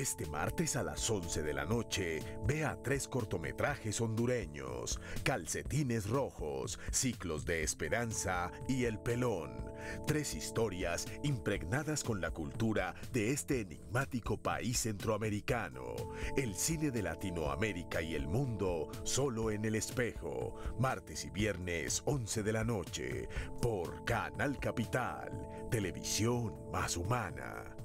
Este martes a las 11 de la noche, vea tres cortometrajes hondureños, Calcetines Rojos, Ciclos de Esperanza y El Pelón. Tres historias impregnadas con la cultura de este enigmático país centroamericano. El cine de Latinoamérica y el mundo solo en el espejo. Martes y viernes 11 de la noche por Canal Capital, televisión más humana.